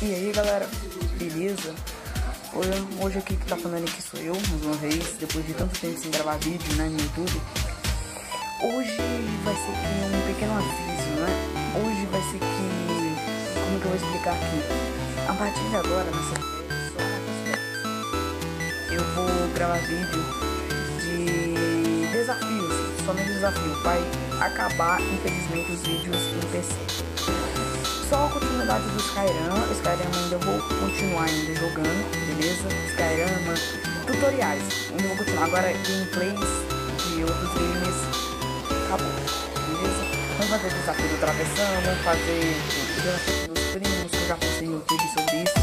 E aí galera, beleza? Hoje aqui que tá falando aqui sou eu, mais uma vez, depois de tanto tempo sem gravar vídeo né, no YouTube. Hoje vai ser aqui um pequeno aviso, né? Hoje vai ser que. Como que eu vou explicar aqui? A partir de agora, nessa eu vou gravar vídeo de desafios, somente desafio. Vai acabar, infelizmente, os vídeos em PC só a continuidade do Skyrama. Skyrama ainda vou continuar ainda jogando, beleza? Skyrama, tutoriais, ainda vou continuar. Agora gameplays de outros games, acabou, beleza? Vamos fazer desafio do travessão, vamos fazer o desafio dos primos, que eu já postei no vídeo sobre isso.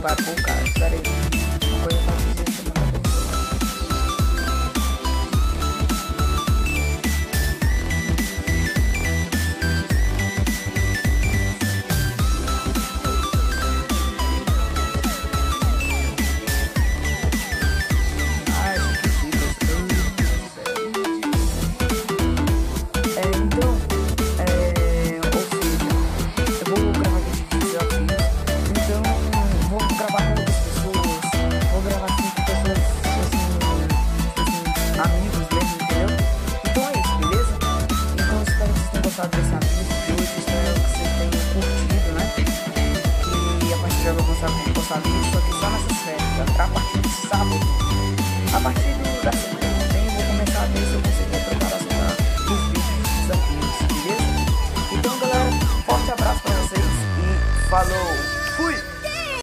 Vai pôr o cara, começar a postar vídeo, só que só nessas férias, tá? A partir de sábado, a partir do, da semana vem eu vou começar a ver se eu preparação da- dos vídeos de desafios, beleza? Então galera, forte abraço pra vocês e falou!